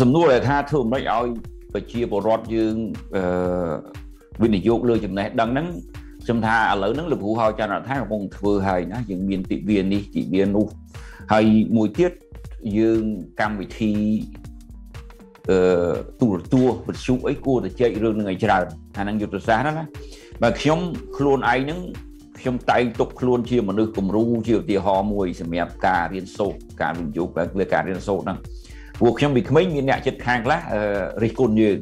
សំណួរដែលថាធ្វើមិនឲ្យប្រជាពលរដ្ឋយើងអឺវិនិយោគលើចំណេះដឹងហ្នឹងខ្ញុំថាឥឡូវហ្នឹងលោកគ្រូហៅចន្ទរដ្ឋាកំពុងធ្វើហើយណាយើងមានទិវានេះទិវានោះហើយមួយទៀតយើងកម្មវិធីអឺទូរទស្សន៍វិទ្យុអីគួរតែចែករឿងនឹងឲ្យច្រើនអាហ្នឹងយុទ្ធសាស្ត្រណាបើខ្ញុំខ្លួនឯងហ្នឹងខ្ញុំតែងទុកខ្លួនជាមនុស្សគំរូជាឧទាហរណ៍មួយសម្រាប់ការរៀនសូត្រការវិនិយោគលើការរៀនសូត្រហ្នឹង ពួកខ្ញុំពីក្មេងមានអ្នកចិត្តខាងខ្លះរិះគន់យើង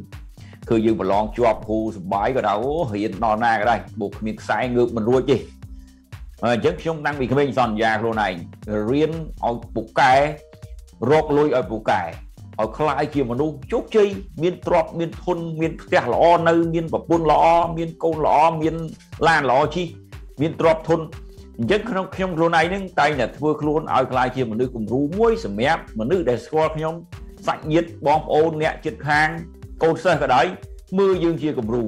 គឺយើងប្រឡងជាប់គ្រូសុបាយក៏ដល់រៀនដល់ណាក៏ដែរបូកគ្មានខ្សែងើបមិនរួចទេអញ្ចឹងខ្ញុំតាំងពីក្មេងសន្យាខ្លួនឯងរៀនឲ្យពូកែរកលុយឲ្យពូកែឲ្យខ្លាយជាមនុស្សជោគជ័យមានទ្រព្យមានធនមានផ្ទះល្អនៅ មានប្រពន្ធល្អមានកូនល្អមានឡានល្អជិះមានទ្រព្យធន អញ្ចឹងក្នុងខ្ញុំខ្លួនឯងហ្នឹងតែងតែធ្វើខ្លួនឲ្យខ្លាយជាមនុស្សគំរូមួយសម្រាប់មនុស្សដែលស្គាល់ខ្ញុំសាច់ញាតិបងប្អូនអ្នកជិតខាងកូនសិស្សក៏ដោយមើលយើងជាគំរូ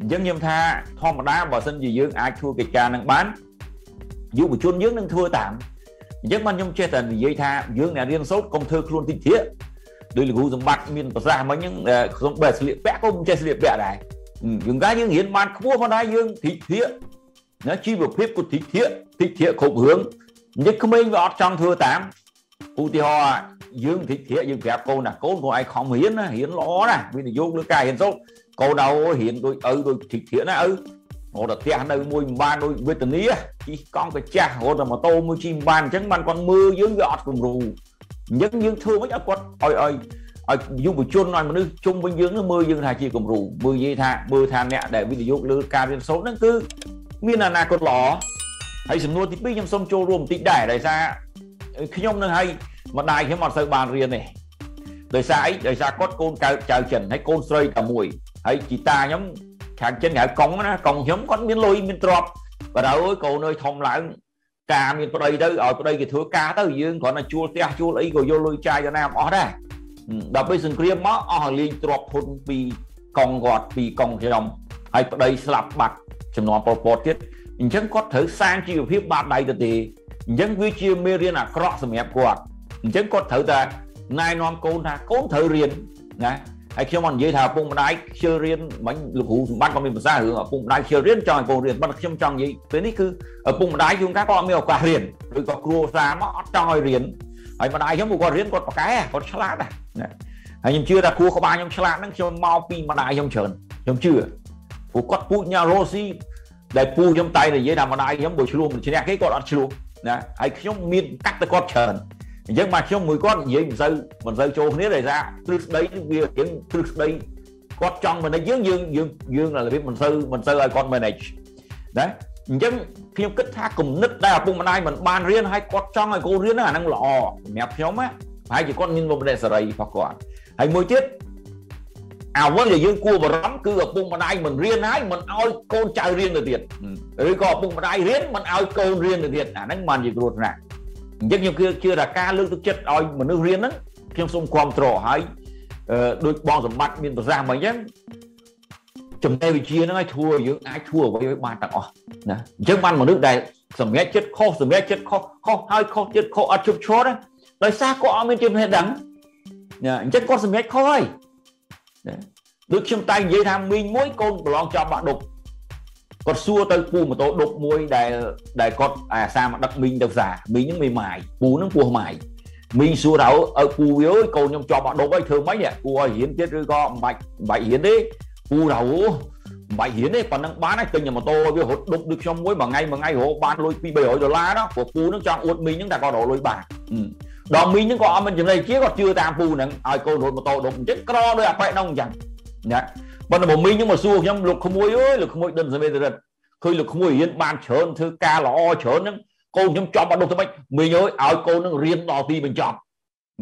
អញ្ចឹងខ្ញុំថាធម្មតាបើសិនជាយើងអាចធ្វើកិច្ចការនឹងបានយុវជនយើងនឹងធ្វើតាមអញ្ចឹងបានខ្ញុំចេះតែនិយាយថាយើងអ្នករៀនសូត្រកុំធ្វើខ្លួនតិចទៀតដោយលោកគ្រូសម្បត្តិមានប្រសាសន៍មិញហ្នឹងខ្ញុំបែរស្លៀកពាក់ក៏មិនចេះស្លៀកពាក់ដែរយើងកាយើងរៀនបានខ្ពស់ប៉ុន្តែយើងតិចទៀត ណាជីវភាពក៏តិចទៀតតិចទៀតគ្រប់រឿងនិយាយក្មេងវាអត់ចង់ធ្វើតាមឧទាហរណ៍យើងតិចទៀតយើងប្រាប់កូនណាកូនកូនឯងខំរៀនណារៀនល្អណាវិនិយោគលើការរៀនសូត្រកូនដល់រៀនដូចឪដូចតិចទៀតណាឪរហូតដល់ផ្ទះនៅមួយមិនបានដូចវេទនីជិះកង់កាចាស់រហូតដល់ម៉ូតូមួយជិះមិនបានអញ្ចឹងបានគាត់មើលយើងវាអត់គំរូអញ្ចឹងយើងធ្វើមិនឲ្យគាត់ឲ្យឲ្យឲ្យយុវជនឲ្យមនុស្សជុំវិញយើងនឹងមើលយើងថាជាគំរូមើលនិយាយថាមើលថាអ្នកដែលវិនិយោគលើការរៀនសូត្រហ្នឹងគឺ មានអនាគតល្អហើយសំណួរទី2ខ្ញុំសូមចូលរួមបន្តិចដែរដោយសារខ្ញុំនឹងឲ្យម្ដាយខ្ញុំអត់សូវបានរៀនទេដោយសារអីដោយសារគាត់កូនកើតចៅចិនហើយកូនស្រីតែមួយហើយជីតាខ្ញុំខាងចិនហៅកុងណាកុងខ្ញុំគាត់មានលុយមានទ្រព្យបើដល់អើយកូនអើយធំឡើងការមានប្តីទៅឲ្យប្តីគេធ្វើការទៅយើងគ្រាន់តែជួលផ្ទះជួលអីក៏យកលុយចាយទៅណាមិនអស់ដែរដល់ពេលសង្គ្រាមមកអស់លេងទ្រព្យធនពីកងគាត់ពីកងខ្ញុំ ហើយប្តីស្លាប់បាត់ចំនួនប៉ុលពតទៀតអញ្ចឹងគាត់ត្រូវសាងជីវភាពបាតដៃទៅទេអញ្ចឹងវាជាមេរៀនអាក្រក់សម្រាប់គាត់អញ្ចឹងគាត់ត្រូវតែណែនាំកូនថាកូនត្រូវរៀនណាហើយខ្ញុំមកនិយាយថាឪពុកម្ដាយខ្ជិលរៀនមិញលោកគ្រូសម្បត្តិក៏មានភាសារឿងឪពុកម្ដាយខ្ជិលរៀនចង់ឲ្យកូនរៀនប៉ុន្តែខ្ញុំចង់និយាយពេលនេះគឺឪពុកម្ដាយជួនកាលក៏អត់មានឱកាសរៀនឬក៏គ្រួសារមកអត់ចង់ឲ្យរៀនហើយម្ដាយខ្ញុំគាត់រៀនគាត់ប្រកែគាត់ឆ្លាតណាហើយខ្ញុំជឿថាគ្រូក្បាលខ្ញុំឆ្លាតហ្នឹងខ្ញុំមកពីម្ដាយខ្ញុំច្រើនខ្ញុំជឿ ព្រោះគាត់ពូជញ៉ារ៉ូស៊ីដែលពូខ្ញុំតែនិយាយថាម្ដាយខ្ញុំបើឆ្លោះមិនឈ្នះគេគាត់អត់ឆ្លោះណាហើយខ្ញុំមានកាត់ទៅគាត់ច្រើនអញ្ចឹងមកខ្ញុំមួយគាត់និយាយមិនសូវមិនសូវចូលគ្នាដោយសារទ្រឹស្ដីវារៀងទ្រឹស្ដីគាត់ចង់ manage យើងយើងយើងយើងរបៀបមិនសូវមិនសូវឲ្យគាត់ manage ណាអញ្ចឹងខ្ញុំគិតថាគំនិតដែលឪពុកម្ដាយមិនបានរៀនហើយគាត់ចង់ឲ្យកូនរៀនហ្នឹងអាហ្នឹងល្អសម្រាប់ខ្ញុំណាប្រហែលជាគាត់មានមុខម្ដេចសេរីរបស់គាត់ហើយមួយទៀត អ្វីដែលយើងគួរបារម្ភគឺឪពុកម្ដាយមិនរៀនហើយមិនឲ្យកូនចៅរៀនទៅទៀតឬក៏ឪពុកម្ដាយរៀនមិនឲ្យកូនរៀនទៅទៀតអាហ្នឹងមិនជាគ្រោះថ្នាក់អញ្ចឹងខ្ញុំជឿថាការលើកទឹកចិត្តឲ្យមនុស្សរៀនហ្នឹងខ្ញុំសូមគ្រប់គ្រងហើយដូចបងសម្បត្តិមានប្រសាសន៍មកអញ្ចឹងចំណេះវិជ្ជាហ្នឹងឲ្យធ្វើយើងអាចធ្វើអ្វីឲ្យបានទាំងអស់ណាអញ្ចឹងបានមនុស្សដែលសម្រាប់ចិត្តខុសសម្រាប់ចិត្តខុសខុសហើយខុសចិត្តខុសអត់ជប់ឈរដោយសារគាត់អត់មានចំណេះដឹងណាអញ្ចឹងគាត់សម្រាប់ខុសហើយ ដូចខ្ញុំតែនិយាយថាមីងមួយកូនប្រឡងចប់បាក់ដប់គាត់សួរទៅពូម៉ូតូដប់មួយដែលដែលគាត់អាសាមកដឹកមីងទៅផ្សារមីងហ្នឹងមិនម៉ាយពូហ្នឹងពោះម៉ាយមីងសួរទៅឪពូវាអើយកូនខ្ញុំជាប់បាក់ដប់ហើយធ្វើម៉េចពូឲ្យរៀនទៀតឬក៏មិនបាច់មិនបាច់រៀនទេពូទៅមិនបាច់រៀនទេប៉ុណ្ណឹងបានហើយទិញម៉ូតូវារត់ដប់ដូចខ្ញុំមួយមួយថ្ងៃមួយថ្ងៃរហូតបានលុយ2 300ដុល្លារណាព្រោះពូហ្នឹងចង់អួតមីងហ្នឹងតែគាត់រកលុយបាន ដល់មីងហ្នឹងក៏អត់មានចំណេះជាគាត់ជឿតាមពូហ្នឹងឲ្យកូនរត់ម៉ូតូដប់អញ្ចឹងក្រដោយអាប៉ែហ្នឹងអញ្ចឹងណាប៉ុន្តែមីងហ្នឹងមកសួរខ្ញុំលោកក្មួយអើយលោកក្មួយដិនសមេតរិទ្ធឃើញលោកក្មួយរៀនបានច្រើនធ្វើការល្អច្រើនហ្នឹងកូនខ្ញុំចប់អត់ដូចទៅម៉េចមីងអើយឲ្យកូននឹងរៀនដល់ទីបញ្ចប់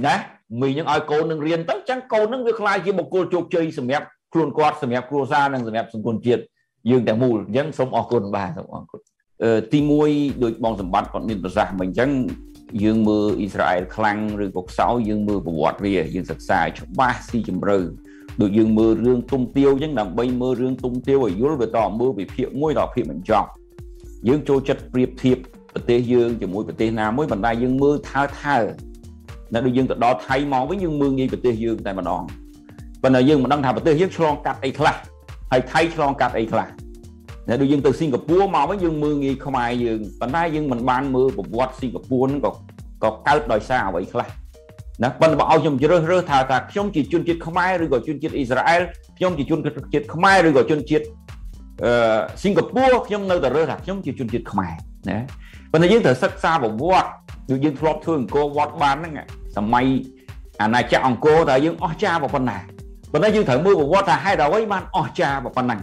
ណាមីងនឹងឲ្យកូននឹងរៀនទៅចឹងកូននឹងវាខ្លាយជាបុគ្គលជោគជ័យសម្រាប់ខ្លួនគាត់សម្រាប់គ្រួសារនិងសម្រាប់សង្គមជាតិយើងទាំងមូលអញ្ចឹងសូមអរគុណបាទសូមអរគុណទី1ដូចបងសម្បត្តិគាត់មានប្រសាសន៍មិញអញ្ចឹង យើងមើលអ៊ីស្រាអែលខ្លាំងឬក៏ខ្សោយយើងមើលប្រវត្តិវាយើងសិក្សាឲ្យច្បាស់ស៊ីជម្រៅដូចយើងមើលរឿងទុំទាវអញ្ចឹងដើម្បីមើលរឿងទុំទាវឲ្យយល់វាតមើលវិភាគមួយដល់ភាគបញ្ចប់យើងចូលចិត្តប្រៀបធៀបប្រទេសយើងជាមួយប្រទេសណាមួយបណ្ដាយើងមើលថើថើនៅដូចយើងទៅដល់ថៃមកវិញយើងមើងងាយប្រទេសយើងតែម្ដងប៉ុន្តែយើងមិនដឹងថាប្រទេសយើងឆ្លងកាត់អីខ្លះហើយថៃឆ្លងកាត់អីខ្លះ តែដូចយើងទៅសិង្ហបុរីមកវិញយើងមើងងាយខ្មែរយើងប៉ុន្តែយើងមិនបានមើលប្រវត្តិសិង្ហបុរីហ្នឹងក៏ក៏កើតដោយសារអ្វីខ្លះណាប៉ុន្តែបើឲ្យខ្ញុំជ្រើសរើសថាថាខ្ញុំជាជនជាតិខ្មែរឬក៏ជនជាតិអ៊ីស្រាអែលខ្ញុំជាជនជាតិខ្មែរឬក៏ជនជាតិអឺសិង្ហបុរីខ្ញុំនៅតែរើសថាខ្ញុំជាជនជាតិខ្មែរណាប៉ុន្តែយើងត្រូវសិក្សាប្រវត្តិដូចយើងធ្លាប់ធ្វើអង្គរវត្តបានហ្នឹងសម័យអាណាចក្រអង្គរតើយើងអស់ចាប៉ុណ្ណាប៉ុន្តែយើងត្រូវមើលប្រវត្តិថាហេតុអ្វីបានអស់ចាប៉ុណ្ណឹង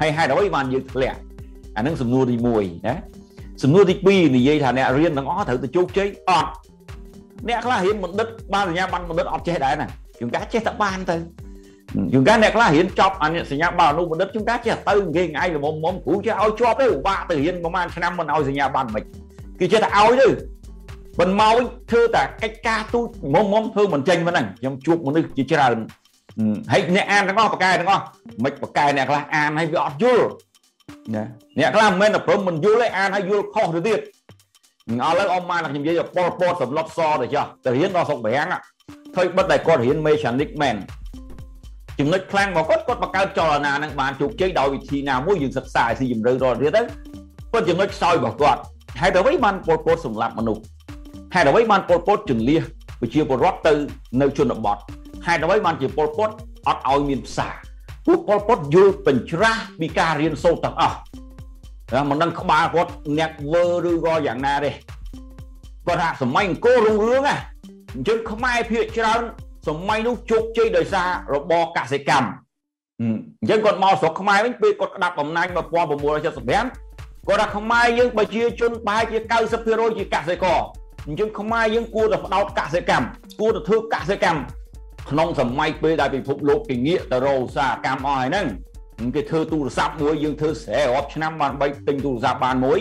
ហើយហេតុអ្វីបានយើងធ្លាក់អានឹងសំណួរទី1ណាសំណួរទី2និយាយថាអ្នករៀនទាំងអស់ត្រូវទៅជោគជ័យអត់អ្នកខ្លះរៀនបណ្ឌិតបានសញ្ញាបត្របណ្ឌិតអត់ចេះដែរណាជួនកាលចេះតែបានទៅជួនកាលអ្នកខ្លះរៀនចប់អាសញ្ញាបត្រអនុបណ្ឌិតជួនកាលចេះទៅគេថ្ងៃល្មមមុំគ្រូចេះឲ្យជាប់ទេពិបាកទៅរៀនប្រហែលឆ្នាំមិនឲ្យសញ្ញាបត្រមិនគេចេះតែឲ្យទៅមិនមកវិញធ្វើតែកិច្ចការទូចមុំមុំធ្វើមិនចេញមិនហ្នឹងខ្ញុំជួបមនុស្សជាច្រើន ហើយអ្នកអានទាំងអស់បកកែទាំងអស់មិនបកកែអ្នកខ្លះអានហើយវាអត់យល់ណាអ្នកខ្លះមិនមែនតែព្រមមិនយល់ទេអានហើយយល់ខុសទៅទៀតឥឡូវអមមកខ្ញុំនិយាយប៉ុលពតសម្លុតសទៅចោះទៅរៀនដល់ស្រុកប្រាំងធ្វើបិទតែគាត់រៀន mechanic man ចំណុចខ្លាំងរបស់គាត់គាត់បង្កើតចលនានឹងបានជោគជ័យដោយវិធីណាមួយយើងសិក្សាឲ្យស៊ីជម្រៅដល់ទៀតទៅប៉ុន្តែចំណុចខ្សោយរបស់គាត់ហេតុអ្វីបានប៉ុលពតសម្លាប់មនុស្សហេតុអ្វីបានប៉ុលពតជន្លៀសប្រជាពលរដ្ឋទៅនៅជនបទ ហេតុអ្វីបានជាប៉ុលពតអត់ឲ្យមានផ្សារពួកប៉ុលពតយល់បញ្ច្រាស់ពីការរៀនសូត្រទាំងអស់តែមិនដឹងក្បាលគាត់អ្នកវើឬក៏យ៉ាងណាទេគាត់ថាសម័យអង្គររុងរឿងណាអញ្ចឹងខ្មែរភាគច្រើនសម័យនោះជោគជ័យដោយសាររបរកសិកម្មអញ្ចឹងគាត់មកស្រុកខ្មែរវិញពេលគាត់ក្តាប់អំណាច1975គាត់ថាខ្មែរយើងប្រជាជនប្រហែលជា90%ជាកសិករអញ្ចឹងខ្មែរយើងគួរតែផ្ដោតកសិកម្មគួរតែធ្វើកសិកម្ម ក្នុងសម័យពេលដែលពិភពលោកគេងាកទៅរកឧស្សាហកម្មអស់ហើយហ្នឹងគេធ្វើទូរស័ព្ទមួយយើងធ្វើស្រែរាប់ឆ្នាំបានបីទិញទូរស័ព្ទបានមួយ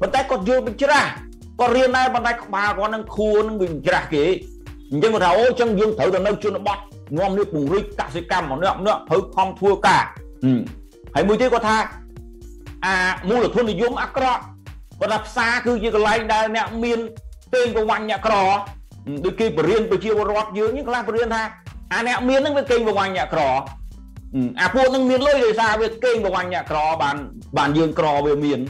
ប៉ុន្តែគាត់យល់បញ្ច្រាស់គាត់រៀនដែរប៉ុន្តែក្បាលគាត់នឹងខួរនឹងវាបញ្ច្រាស់គេអញ្ចឹងគាត់ថាអូអញ្ចឹងយើងត្រូវទៅនៅជនបទងំនេះពង្រីកកសិកម្មម្នាក់ម្នាក់ត្រូវខំធ្វើការហើយមួយទៀតគាត់ថាអាមូលធននិយមអាក្រក់គាត់ថាផ្សារគឺជាកន្លែងដែលអ្នកមានពេងប្រវាញ់អ្នកក្រដូចគេបរៀនប្រជាពលរដ្ឋយើងនេះខ្លះបរៀនថា អាអ្នកមានហ្នឹងវាកេងប្រវាញ់អ្នកក្រអាពួកហ្នឹងមានលុយដោយសារវាកេងប្រវាញ់អ្នកក្របានបានយើងក្រវាមាន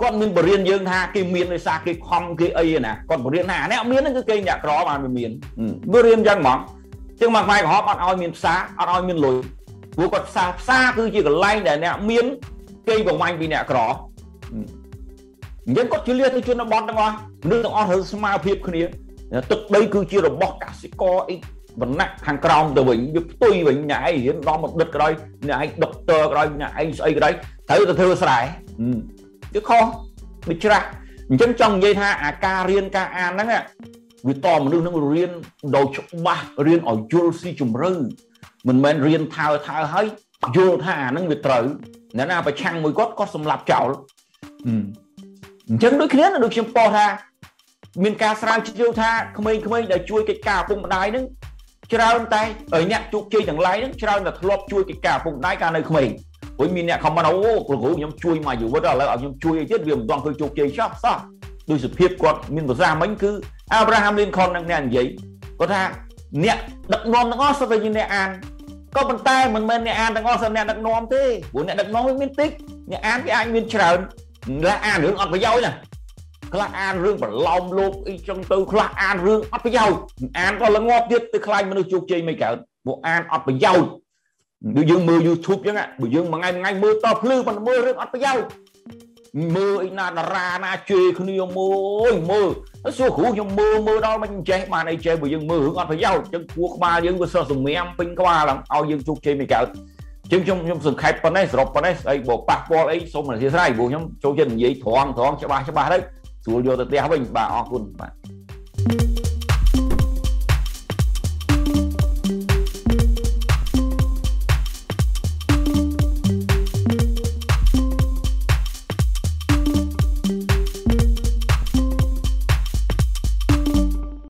គាត់មានបរៀនយើងថាគេមានដោយសារគេខំគេអីណាគាត់បរៀនថាអ្នកមានហ្នឹងគឺកេងអ្នកក្របានវាមានវារៀនយ៉ាងហ្មងជាងមកផ្នែកក្រហមអត់ឲ្យមានផ្សារអត់ឲ្យមានលុយព្រោះគាត់ផ្សារផ្សារគឺជាកន្លែងដែលអ្នកមានកេងប្រវាញ់ពីអ្នកក្រអញ្ចឹងគាត់ជលៀសទៅជនបទទាំងអស់មនុស្សទាំងអស់ត្រូវស្មារភាពគ្នាទឹកដីគឺជារបស់កសិករអី វណ្ណៈខាងក្រោមទៅវិញវាផ្ទុយវិញញ៉ាឯងរៀនដល់មកដិតក្រោយញ៉ាឯងដុកទ័រក្រោយញ៉ាឯងស្អីក្រោយត្រូវទៅធ្វើស្រែវាខុសវាច្រាស់អញ្ចឹងចង់និយាយថាអាការរៀនការអានហ្នឹងវាតមនុស្សនឹងរៀនដោយច្បាស់រៀនឲ្យយល់ស៊ីជម្រៅមិនមែនរៀនថើថើហើយយល់ថាអាហ្នឹងវាត្រូវអ្នកណាប្រឆាំងមួយគាត់គាត់សម្លាប់ចោលអញ្ចឹងដូចគ្នាដូចខ្ញុំពោលថាមានការស្រាវជ្រាវថាក្មេងៗដែលជួយកិច្ចការឪពុកម្ដាយនឹង ច្រើនតែអ្នកជោគជ័យទាំងឡាយនឹងច្រើនតែធ្លាប់ជួយកិច្ចការឪពុកម្ដាយកាលនៅក្មេងព្រោះមានអ្នកខមមិនអូគ្រូខ្ញុំជួយមកជីវិតឥឡូវឲ្យខ្ញុំជួយអីទៀតវាមិនទាន់ឃើញជោគជ័យចោះសោះដោយសភាពគាត់មានប្រសាសន៍មិញគឺអាប់រ៉ាហាំលីនខុននឹងអ្នកនិយាយគាត់ថាអ្នកដឹកនាំទាំងអស់សុទ្ធតែជាអ្នកអានក៏ប៉ុន្តែមិនមែនអ្នកអានទាំងអស់សុទ្ធអ្នកដឹកនាំទេព្រោះអ្នកដឹកនាំវាមានតិចអ្នកអានវាអាចមានច្រើនតែអានរឿងអត់ប្រយោជន៍ណា ខ្លះអានរឿងប្រឡោមលោកអីចឹងទៅខ្លះអានរឿងអត់ប្រយោជន៍អានក៏ល្ងាប់ទៀតទៅខ្លាចមនុស្សជោគជ័យមិនកើតពួកអានអត់ប្រយោជន៍ដូចយើងមើល YouTube ចឹងបើយើងមួយថ្ងៃមួយថ្ងៃមើលតភ្លឺប៉ុន្តែមើលរឿងអត់ប្រយោជន៍មើលអីណាតារាណាជេរគ្នាមើលមើលសួរគ្រូខ្ញុំមើលមើលដល់មិនចេះបានអីចេះបើយើងមើលរឿងអត់ប្រយោជន៍ចឹងគួរក្បាលយើងវាសោះសម្រាមពេញក្បាលឡើងឲ្យយើងជោគជ័យមិនកើតចឹងខ្ញុំខ្ញុំសង្ខេបប៉ុណ្ណេះសរុបប៉ុណ្ណេះស្អីបើប៉ះពាល់អីសូមអធិស្ឋានព្រោះខ្ញុំចូលចិត្តនិយាយត្រង់ត្រង់ច្បាស់ច្បាស់ទៅ ស្រួលយកទៅផ្ទះវិញបាទអរគុណបាទ